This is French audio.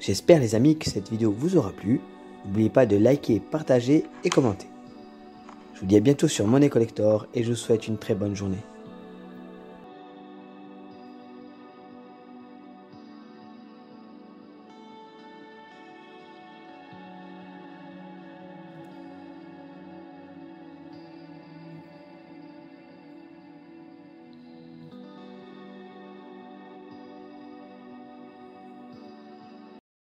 J'espère les amis que cette vidéo vous aura plu. N'oubliez pas de liker, partager et commenter. Je vous dis à bientôt sur Money Collector et je vous souhaite une très bonne journée.